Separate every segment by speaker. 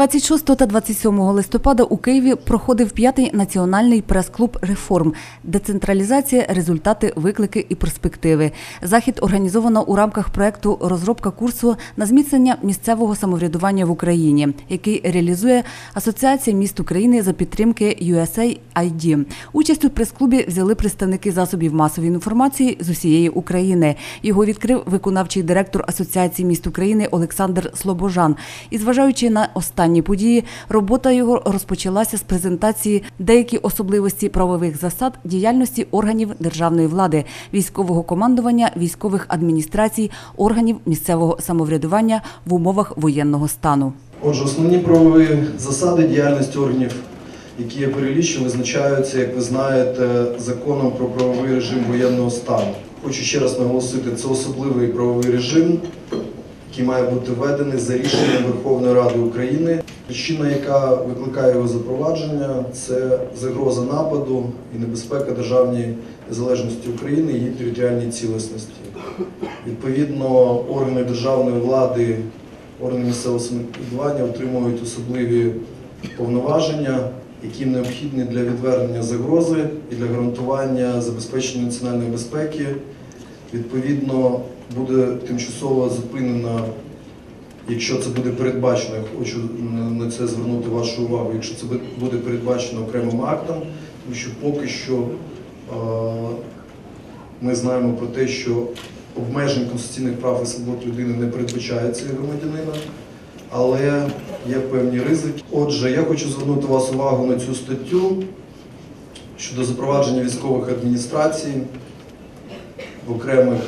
Speaker 1: 26 та 27 листопада у Києві проходив п'ятий національний прес-клуб реформ децентралізація, результати, виклики і перспективи. Захід організовано у рамках проекту розробка курсу на зміцнення місцевого самоврядування в Україні, який реалізує Асоціація міст України за підтримки USAID. Участь у прес-клубі взяли представники засобів масової інформації з усієї України. Його відкрив виконавчий директор Асоціації міст України Олександр Слобожан. І зважаючи на останні події, робота його розпочалася з презентації деякі особливості правових засад діяльності органів державної влади, військового командування, військових адміністрацій, органів місцевого самоврядування в умовах воєнного стану.
Speaker 2: Отже, основні правові засади діяльності органів, які я перелічив, визначаються, як ви знаєте, законом про правовий режим воєнного стану. Хочу ще раз наголосити, це особливий правовий режим, який має бути введений за рішенням Верховної Ради України. Причина, яка викликає його запровадження, це загроза нападу і небезпека державній незалежності України і її територіальній цілісності. Відповідно, органи державної влади, органи місцевого самоврядування отримують особливі повноваження, які необхідні для відвернення загрози і для гарантування забезпечення національної безпеки. Відповідно, буде тимчасово зупинена, якщо це буде передбачено, я хочу на- це звернути вашу увагу, якщо це буде передбачено окремим актом, тому що поки що ми знаємо про те, що обмежень конституційних прав і свобод людини не передбачається громадянина, але є певні ризики. Отже, я хочу звернути вас увагу на цю статтю щодо запровадження військових адміністрацій в окремих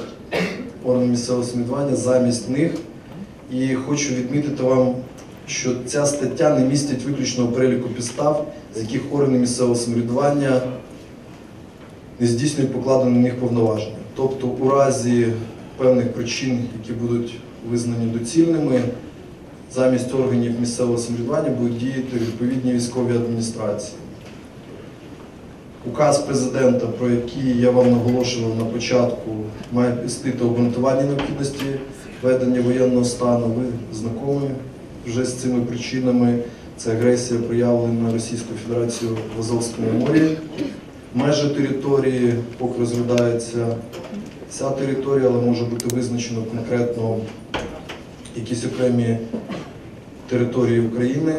Speaker 2: органах місцевого самоврядування замість них. І хочу відмітити вам, що ця стаття не містить виключного переліку підстав, з яких органи місцевого самоврядування не здійснюють покладені на них повноваження. Тобто, у разі певних причин, які будуть визнані доцільними, замість органів місцевого самоврядування будуть діяти відповідні військові адміністрації. Указ президента, про який я вам наголошував на початку, має містити обґрунтування необхідності введення воєнного стану. Ви знайомі вже з цими причинами. Це агресія, проявлена Російською Федерацією в Азовському морі. Межі території, поки розглядається вся територія, але може бути визначено конкретно якісь окремі території України.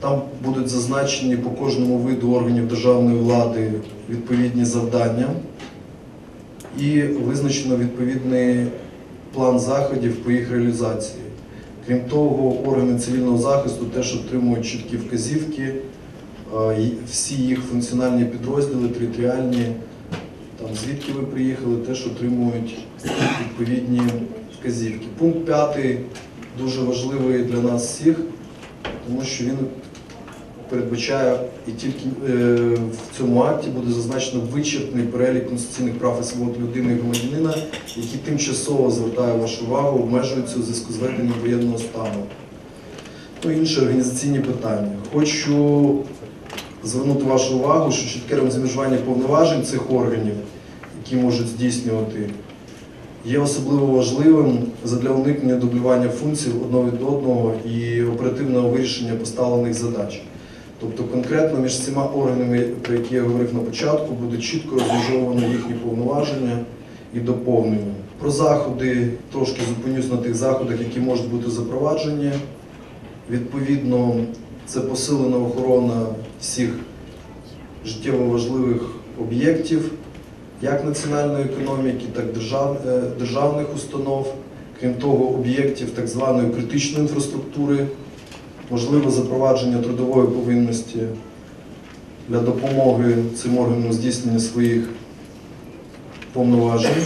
Speaker 2: Там будуть зазначені по кожному виду органів державної влади відповідні завдання і визначено відповідний план заходів по їх реалізації. Крім того, органи цивільного захисту теж отримують чіткі вказівки, всі їх функціональні підрозділи, територіальні, там звідки ви приїхали, теж отримують відповідні вказівки. Пункт п'ятий дуже важливий для нас всіх, тому що він передбачає і тільки е, в цьому акті буде зазначено вичерпний перелік конституційних прав і свобод людини і громадянина, які тимчасово звертаю вашу увагу, обмежуються у зв'язку з введенням воєнного стану. Ну, інші організаційні питання. Хочу звернути вашу увагу, що чітке розмежування повноважень цих органів, які можуть здійснювати, є особливо важливим задля уникнення дублювання функцій одного від одного і оперативного вирішення поставлених задач. Тобто конкретно між цими органами, про які я говорив на початку, буде чітко розмежовано їхні повноваження і доповнення. Про заходи трошки зупинюсь на тих заходах, які можуть бути запроваджені. Відповідно, це посилена охорона всіх життєво важливих об'єктів, як національної економіки, так і е, державних установ, крім того, об'єктів так званої критичної інфраструктури, можливе запровадження трудової повинності для допомоги цим органам здійснення своїх повноважень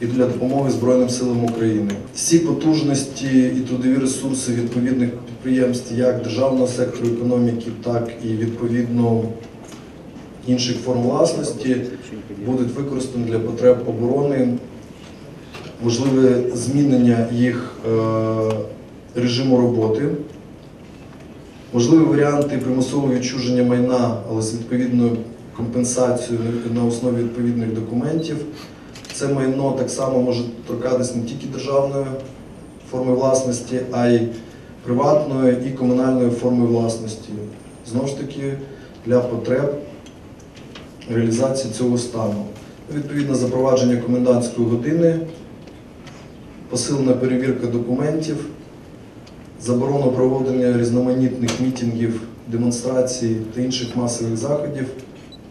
Speaker 2: і для допомоги Збройним силам України. Всі потужності і трудові ресурси відповідних підприємств, як державного сектору економіки, так і відповідно інших форм власності, будуть використані для потреб оборони, можливе змінення їх е, режиму роботи. Можливі варіанти примусового відчуження майна, але з відповідною компенсацією на основі відповідних документів. Це майно так само може торкатись не тільки державної форми власності, а й приватної і комунальної форми власності. Знову ж таки, для потреб реалізації цього стану. Відповідно, запровадження комендантської години, посилена перевірка документів, заборона проведення різноманітних мітингів, демонстрацій та інших масових заходів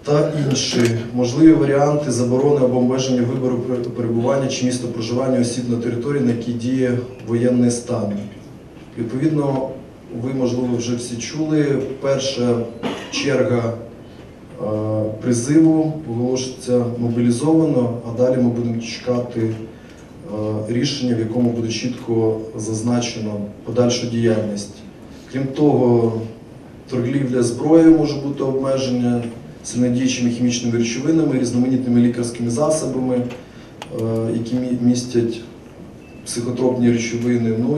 Speaker 2: та інші можливі варіанти заборони або обмеження вибору пер- перебування чи місто проживання осіб на території, на якій діє воєнний стан. Відповідно, ви, можливо, вже всі чули, перша черга призиву оголошується мобілізовано, а далі ми будемо чекати е, рішення, в якому буде чітко зазначено подальшу діяльність. Крім того, торгівля зброєю може бути обмеження сильнодіючими хімічними речовинами, різноманітними лікарськими засобами, е, які містять психотропні речовини, ну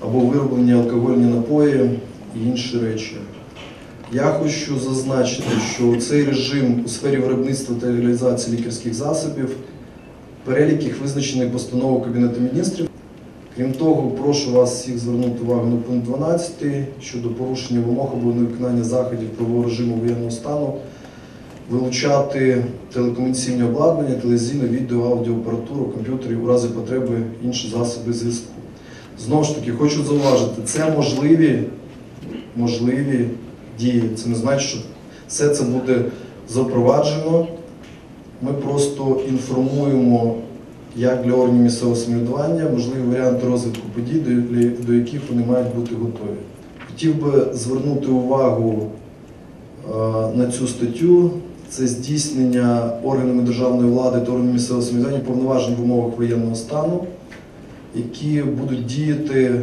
Speaker 2: або вироблені алкогольні напої і інші речі. Я хочу зазначити, що цей режим у сфері виробництва та реалізації лікарських засобів, перелік їх визначений постановою Кабінету міністрів. Крім того, прошу вас всіх звернути увагу на пункт 12 щодо порушення вимог або невиконання заходів правового режиму воєнного стану, вилучати телекомунікаційне обладнання, телевізійну, відео, аудіоапаратуру, комп'ютери у разі потреби інші засоби зв'язку. Знову ж таки, хочу зауважити, це можливі, можливі дії. Це не значить, що все це буде запроваджено. Ми просто інформуємо як для органів місцевого самоврядування можливі варіанти розвитку подій, до, яких вони мають бути готові. Хотів би звернути увагу е, на цю статтю. Це здійснення органами державної влади та органами місцевого самоврядування повноважень в умовах воєнного стану, які будуть діяти,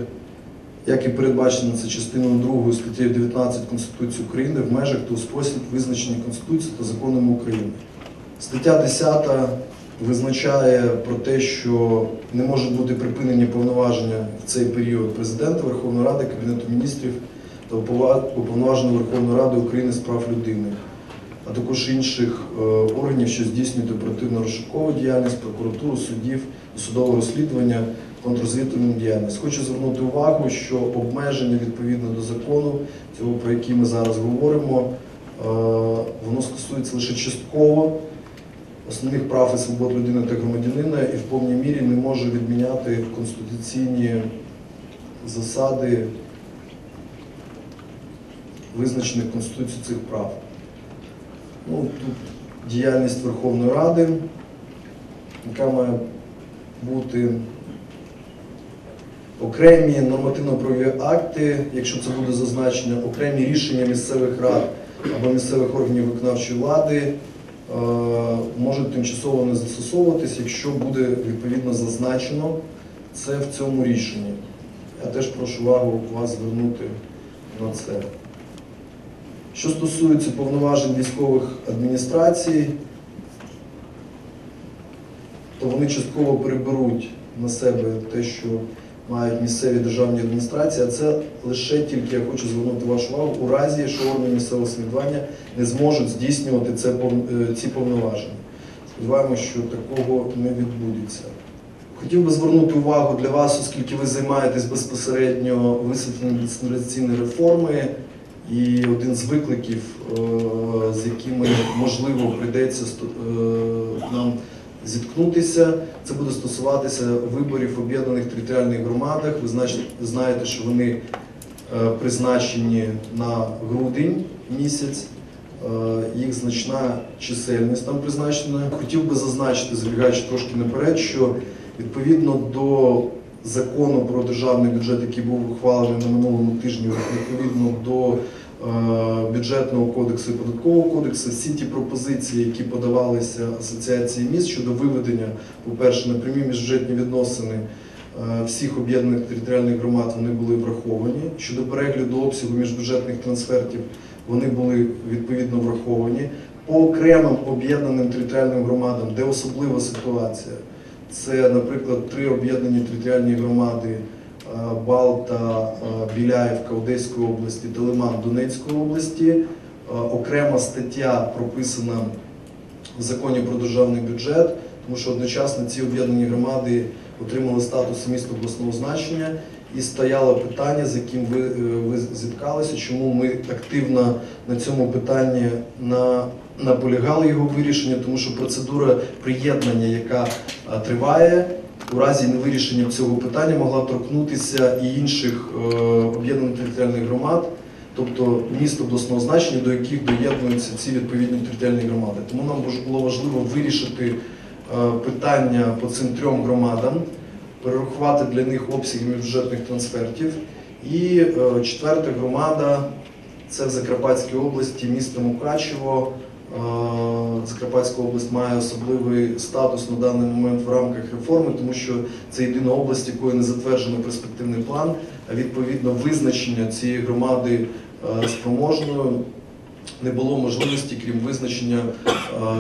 Speaker 2: як і передбачено це частиною 2 статтею 19 Конституції України в межах та у спосіб визначений Конституцією та законами України. Стаття 10 визначає про те, що не можуть бути припинені повноваження в цей період президента Верховної Ради, Кабінету міністрів та уповноваженого Верховної Ради України з прав людини, а також інших е, органів, що здійснюють оперативно-розшукову діяльність, прокуратуру, суддів, судове розслідування, контррозвідувальну діяльність. Хочу звернути увагу, що обмеження відповідно до закону, цього про який ми зараз говоримо, е, воно стосується лише частково основних прав і свобод людини та громадянина і в повній мірі не може відміняти конституційні засади, визначених Конституцією цих прав. Ну, тут діяльність Верховної Ради, яка має бути окремі нормативно-правові акти, якщо це буде зазначено, окремі рішення місцевих рад або місцевих органів виконавчої влади е, можуть тимчасово не застосовуватись, якщо буде відповідно зазначено це в цьому рішенні. Я теж прошу увагу вас звернути на це. Що стосується повноважень військових адміністрацій, то вони частково переберуть на себе те, що мають місцеві державні адміністрації, а це лише тільки я хочу звернути вашу увагу у разі, що органи місцевого самоврядування не зможуть здійснювати це, е, ці повноваження. Сподіваємося, що такого не відбудеться. Хотів би звернути увагу для вас, оскільки ви займаєтесь безпосередньо висвітленням децентралізаційної реформи, і один з викликів, е, з якими можливо прийдеться е, нам зіткнутися, це буде стосуватися виборів в об'єднаних територіальних громадах. Ви значить, знаєте, що вони е, призначені на грудень місяць. Е, Їх значна чисельність там призначена. Хотів би зазначити, забігаючи трошки наперед, що відповідно до закону про державний бюджет, який був ухвалений на минулому тижні, відповідно до бюджетного кодексу і податкового кодексу, всі ті пропозиції, які подавалися асоціації міст щодо виведення, по-перше, на прямі міжбюджетні відносини е, всіх об'єднаних територіальних громад, вони були враховані. Щодо перегляду обсягу міжбюджетних трансфертів, вони були відповідно враховані. По окремим об'єднаним територіальним громадам, де особлива ситуація, це, наприклад, три об'єднані територіальні громади е, Балта, е, Біляївка Одеської області та Лиман Донецької області. Е, Окрема стаття прописана в законі про державний бюджет, тому що одночасно ці об'єднані громади отримали статус міст обласного значення і стояло питання, з яким ви, е, ви зіткалися, чому ми активно на цьому питанні на, наполягали його вирішення, тому що процедура приєднання, яка е, триває, у разі невирішення цього питання могла торкнутися і інших е, об'єднаних територіальних громад, тобто міст обласного значення, до яких доєднуються ці відповідні територіальні громади. Тому нам було важливо вирішити е, питання по цим трьом громадам, перерахувати для них обсяги бюджетних трансфертів. І е, четверта громада це в Закарпатській області, місто Мукачево. Закарпатська область має особливий статус на даний момент в рамках реформи, тому що це єдина область, якої не затверджено перспективний план, а відповідно визначення цієї громади е, спроможною не було можливості, крім визначення е,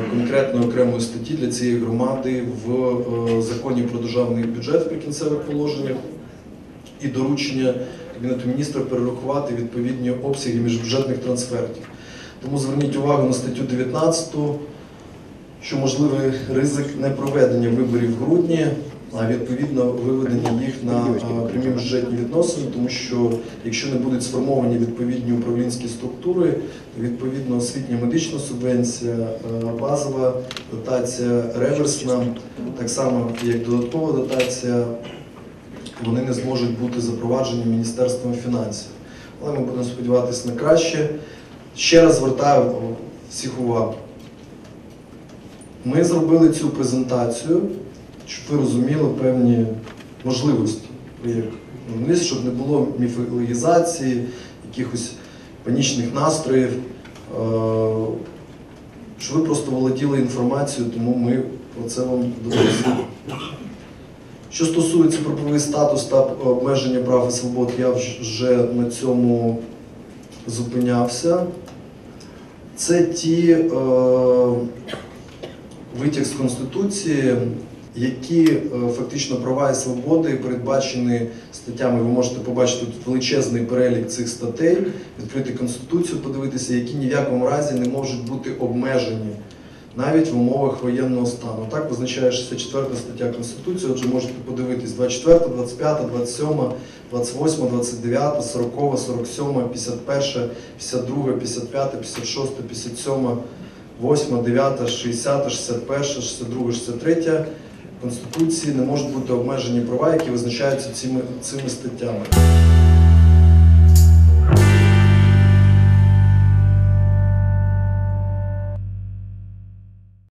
Speaker 2: конкретної окремої статті для цієї громади в е, законі про державний бюджет в прикінцевих положеннях і доручення Кабінету міністрів перерахувати відповідні обсяги міжбюджетних трансфертів. Тому зверніть увагу на статтю 19, що можливий ризик непроведення виборів в грудні, а відповідно виведення їх на прямі бюджетні відносини, тому що якщо не будуть сформовані відповідні управлінські структури, то відповідно освітня медична субвенція, е, базова дотація, реверсна, так само як додаткова дотація, вони не зможуть бути запроваджені Міністерством фінансів. Але ми будемо сподіватися на краще. Ще раз звертаю всіх увагу. Ми зробили цю презентацію, щоб ви розуміли певні можливості щоб не було міфологізації, якихось панічних настроїв, е, щоб ви просто володіли інформацією, тому ми про це вам доводимо. Що стосується правовий статус та обмеження прав і свобод, я вже на цьому зупинявся. Це ті е, витяг з Конституції, які е, фактично права і свободи передбачені статтями. Ви можете побачити тут величезний перелік цих статей, відкрити Конституцію, подивитися, які ні в якому разі не можуть бути обмежені навіть в умовах воєнного стану. Так визначає 64 стаття Конституції, отже, можете подивитись 24, 25, 27, 28, 29, 40, 47, 51, 52, 55, 56, 57, 8, 9, 60, 61, 62, 63 Конституції не можуть бути обмежені права, які визначаються цими, цими статтями.